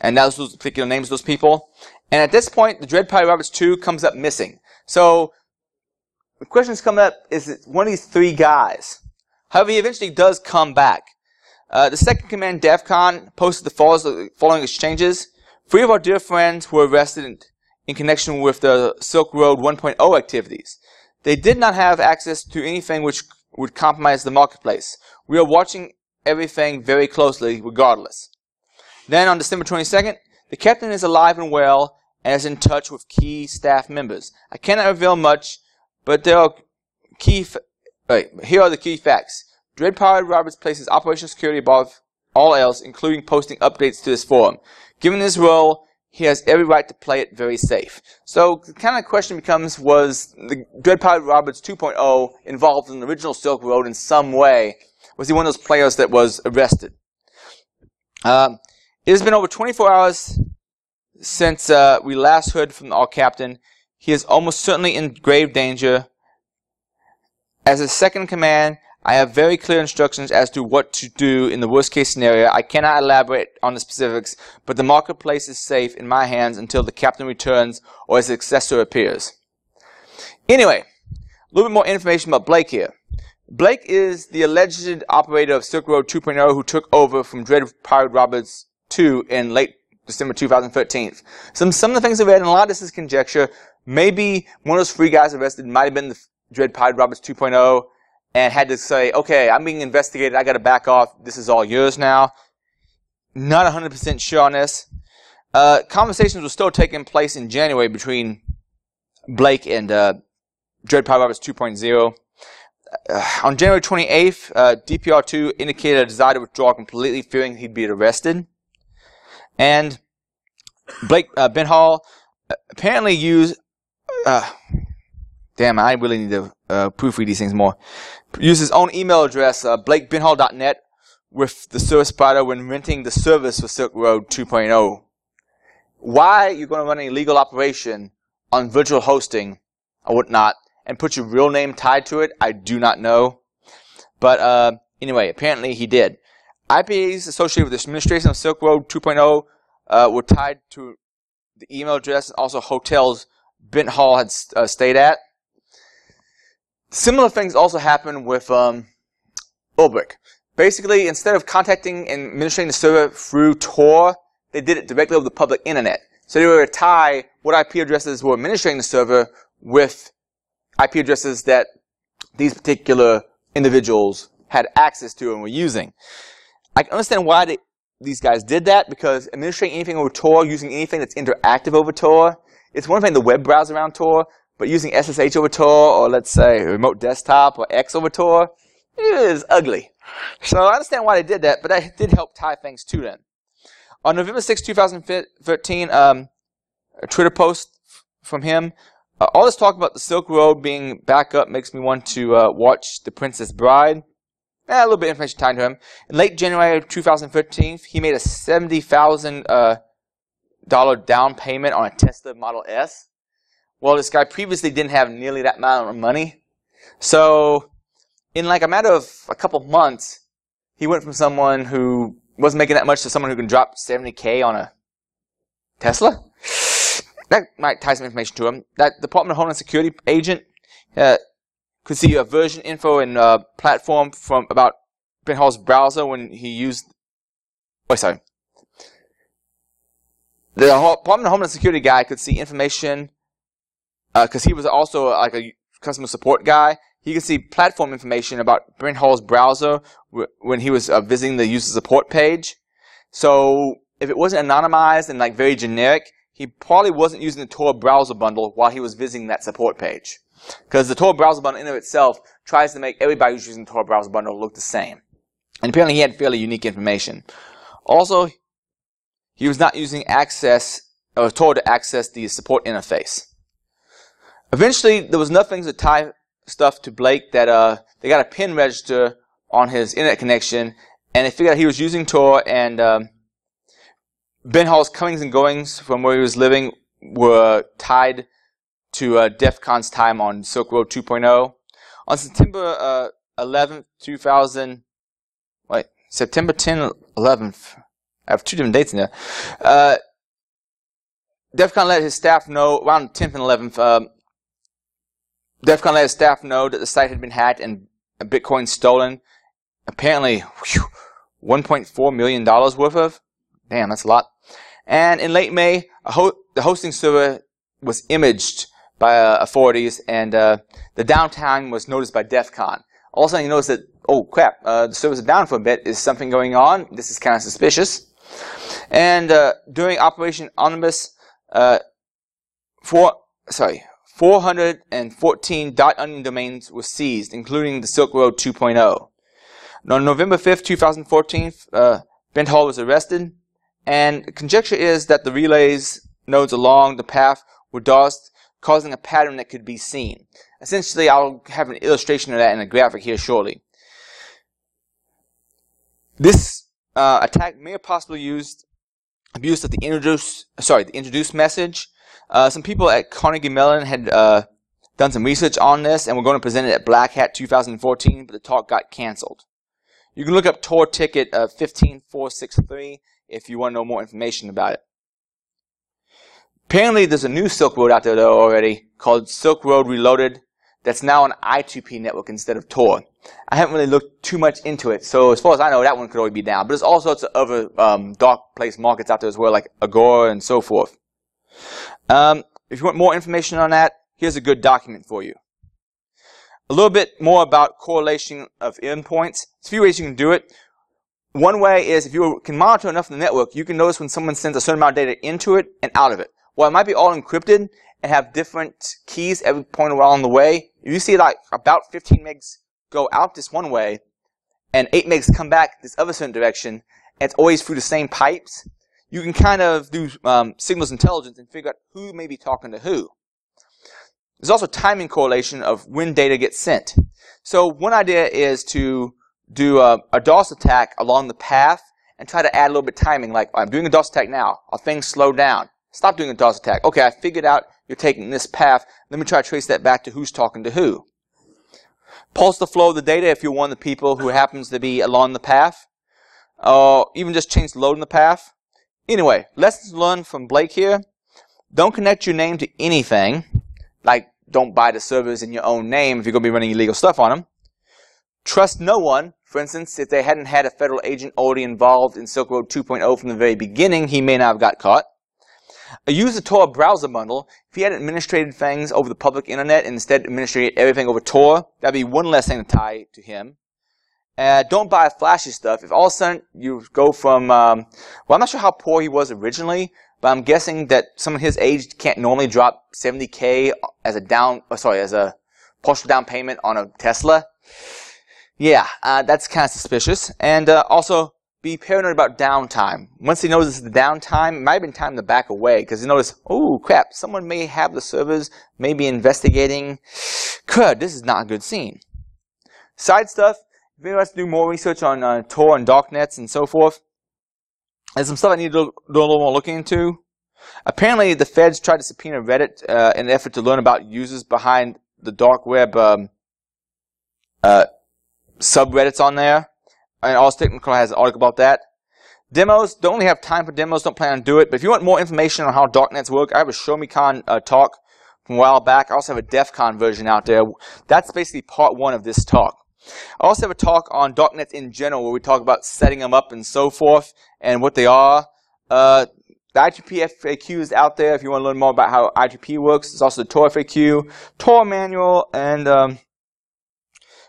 and was those particular names of those people. And at this point, the Dread Pirate Roberts 2 comes up missing. So the questions coming up, is it one of these three guys? However, he eventually does come back. Uh, the second command, DEFCON, posted the following exchanges. Three of our dear friends were arrested in connection with the Silk Road 1.0 activities. They did not have access to anything which would compromise the marketplace. We are watching everything very closely regardless. Then on December 22nd, the captain is alive and well and is in touch with key staff members. I cannot reveal much, but there are key, wait, here are the key facts. Dread Pirate Roberts places operational security above all else, including posting updates to this forum. Given his role, he has every right to play it very safe. So the kind of question becomes, was the Dread Pirate Roberts 2.0 involved in the original Silk Road in some way? Was he one of those players that was arrested? Um, it has been over 24 hours since uh, we last heard from our captain. He is almost certainly in grave danger. As a second command, I have very clear instructions as to what to do in the worst case scenario. I cannot elaborate on the specifics, but the marketplace is safe in my hands until the captain returns or his successor appears. Anyway, a little bit more information about Blake here. Blake is the alleged operator of Silk Road 2.0 who took over from Dread Pirate Roberts 2 in late December 2013. Some, some of the things I read, and a lot of this is conjecture, maybe one of those three guys arrested might have been the Dread Pirate Roberts 2.0 and had to say, okay, I'm being investigated. I got to back off. This is all yours now. Not 100% sure on this. Uh, conversations were still taking place in January between Blake and uh, Dread Pirate Roberts 2.0. Uh, on January 28th, uh, DPR2 indicated a desire to withdraw completely, fearing he'd be arrested. And Blake uh, Benthall apparently used. Uh, damn, I really need to uh, proofread these things more use his own email address, uh, blakebentall.net, with the service provider when renting the service for Silk Road 2.0. Why you're going to run an illegal operation on virtual hosting or whatnot and put your real name tied to it, I do not know. But uh, anyway, apparently he did. IPs associated with the administration of Silk Road 2.0 uh, were tied to the email address and also hotels Benthall had uh, stayed at. Similar things also happened with um, Ulbricht. Basically, instead of contacting and administering the server through Tor, they did it directly over the public internet. So they were to tie what IP addresses were administering the server with IP addresses that these particular individuals had access to and were using. I can understand why they, these guys did that because administering anything over Tor, using anything that's interactive over Tor, it's one thing the web browser around Tor, but using SSH over Tor or let's say remote desktop or X over Tor is ugly. So I understand why they did that, but that did help tie things to them. On November 6, 2013, um, a Twitter post from him. Uh, all this talk about the Silk Road being back up makes me want to uh, watch The Princess Bride. Eh, a little bit of information tied to him. In late January of 2015, he made a $70,000 uh, dollar down payment on a Tesla Model S. Well, this guy previously didn't have nearly that amount of money. So, in like a matter of a couple months, he went from someone who wasn't making that much to someone who can drop 70k on a Tesla. That might tie some information to him. That Department of Homeland Security agent uh, could see a version info and uh, platform from about Benthall's browser when he used. Oh, sorry. The Department of Homeland Security guy could see information because uh, he was also like a customer support guy. He could see platform information about Benthall's browser when he was uh, visiting the user support page. So if it wasn't anonymized and like very generic, he probably wasn't using the Tor browser bundle while he was visiting that support page. Because the Tor browser bundle in of itself tries to make everybody who's using the Tor browser bundle look the same. And apparently he had fairly unique information. Also, he was not using access or Tor to access the support interface. Eventually, there was nothing to tie stuff to Blake that uh, they got a pin register on his internet connection, and they figured out he was using Tor, and um, Benthall's comings and goings from where he was living were tied to uh, DEF CON's time on Silk Road 2.0. On September uh, 11th, 2000, wait, September 10th, 11th, I have two different dates in there. Uh, DEF CON let his staff know, around 10th and 11th, um, DEF CON let his staff know that the site had been hacked and Bitcoin stolen. Apparently, whew, $1.4 million worth of. Damn, that's a lot. And in late May, ho- the hosting server was imaged by uh, authorities, and uh, the downtime was noticed by DEF CON. All of a sudden, you notice that, oh crap, uh, the servers are down for a bit. Is something going on? This is kind of suspicious. And uh, during Operation Omnibus, uh, four, sorry, 414 Dot .onion domains were seized, including the Silk Road 2.0. On November 5th, 2014, uh, Benthall was arrested, and conjecture is that the relays nodes along the path were DOSed, causing a pattern that could be seen. Essentially, I'll have an illustration of that in a graphic here shortly. This uh, attack may have possibly used abuse of the introduce, sorry, the introduce message. Uh, some people at Carnegie Mellon had uh, done some research on this and were going to present it at Black Hat 2014, but the talk got canceled. You can look up Tor ticket uh, 15463 if you want to know more information about it. Apparently, there's a new Silk Road out there though already called Silk Road Reloaded that's now an I2P network instead of Tor. I haven't really looked too much into it, so as far as I know, that one could already be down. But there's all sorts of other um, dark place markets out there as well, like Agora and so forth. Um, if you want more information on that, here's a good document for you. A little bit more about correlation of endpoints. There's a few ways you can do it. One way is if you can monitor enough of the network, you can notice when someone sends a certain amount of data into it and out of it. While it might be all encrypted and have different keys every point along the way, if you see like about 15 megs go out this one way and 8 megs come back this other certain direction, and it's always through the same pipes, you can kind of do um, signals intelligence and figure out who may be talking to who. There's also timing correlation of when data gets sent. So one idea is to do a, a DOS attack along the path and try to add a little bit of timing. Like I'm doing a DOS attack now. Are things slow down? Stop doing a DOS attack. Okay, I figured out you're taking this path. Let me try to trace that back to who's talking to who. Pulse the flow of the data if you're one of the people who happens to be along the path. Or even just change the load in the path. Anyway, lessons learned from Blake here. Don't connect your name to anything. Like, don't buy the servers in your own name if you're going to be running illegal stuff on them. Trust no one. For instance, if they hadn't had a federal agent already involved in Silk Road 2.0 from the very beginning, he may not have got caught. Use the Tor browser bundle. If he had administrated things over the public internet and instead administrated everything over Tor, that'd be one less thing to tie to him. Uh, don't buy flashy stuff. If all of a sudden you go from, um, well, I'm not sure how poor he was originally, but I'm guessing that someone his age can't normally drop 70k as a down, oh, sorry, as a partial down payment on a Tesla. Yeah, uh, that's kind of suspicious. And uh, also, be paranoid about downtime. Once he notices the downtime, it might have been time to back away because he noticed, oh crap, someone may have the servers, may be investigating. Crud, this is not a good scene. Side stuff, if let's do more research on uh, Tor and darknets and so forth, there's some stuff I need to do, a little more looking into. Apparently, the feds tried to subpoena Reddit uh, in an effort to learn about users behind the dark web um, uh, subreddits on there. And Ars Technica has an article about that. Demos, don't really have time for demos, don't plan on do it. But if you want more information on how darknets work, I have a ShowMeCon uh, talk from a while back. I also have a DEF CON version out there. That's basically part one of this talk. I also have a talk on darknets in general where we talk about setting them up and so forth and what they are. Uh, the I2P FAQ is out there if you want to learn more about how I2P works. There's also the Tor FAQ, Tor manual, and um,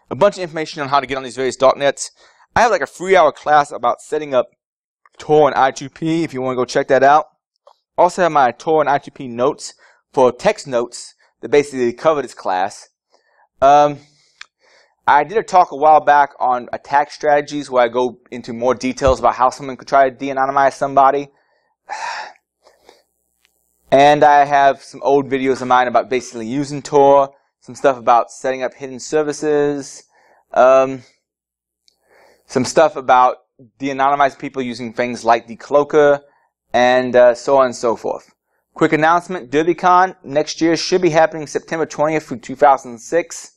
a bunch of information on how to get on these various darknets. I have like a three hour class about setting up Tor and I2P if you want to go check that out. Also have my Tor and I2P notes for text notes that basically cover this class. Um, I did a talk a while back on attack strategies where I go into more details about how someone could try to de-anonymize somebody. And I have some old videos of mine about basically using Tor, some stuff about setting up hidden services, um, some stuff about de-anonymizing people using things like decloaker, and uh, so on and so forth. Quick announcement, DerbyCon next year should be happening September 20th through 2006.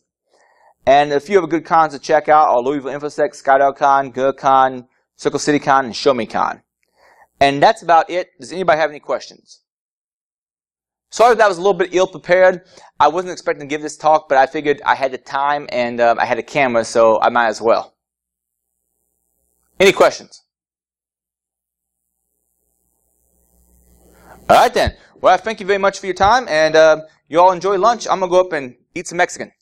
And a few other good cons to check out are Louisville InfoSec, SkyDogCon, GrrCON, Circle City Con, and ShowMeCon. And that's about it. Does anybody have any questions? Sorry if that was a little bit ill prepared. I wasn't expecting to give this talk, but I figured I had the time and um, I had a camera, so I might as well. Any questions? All right then. Well, thank you very much for your time, and uh, you all enjoy lunch. I'm gonna go up and eat some Mexican.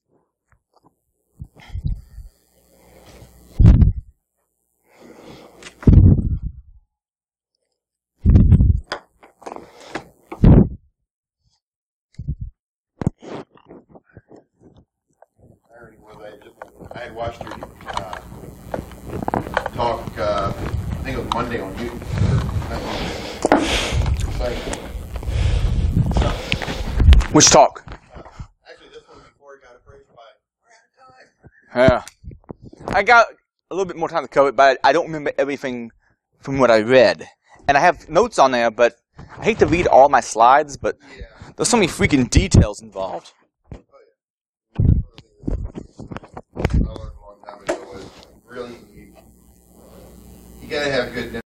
irony was I just I had watched your uh, talk. Uh, I think it was Monday on YouTube. Which talk? Actually, this one before it got appraised by. We're out of time. Yeah. I got a little bit more time to cover it, but I don't remember everything from what I read. And I have notes on there, but I hate to read all my slides, but Yeah. there's so many freaking details involved. I learned a long time ago was really you, you gotta have good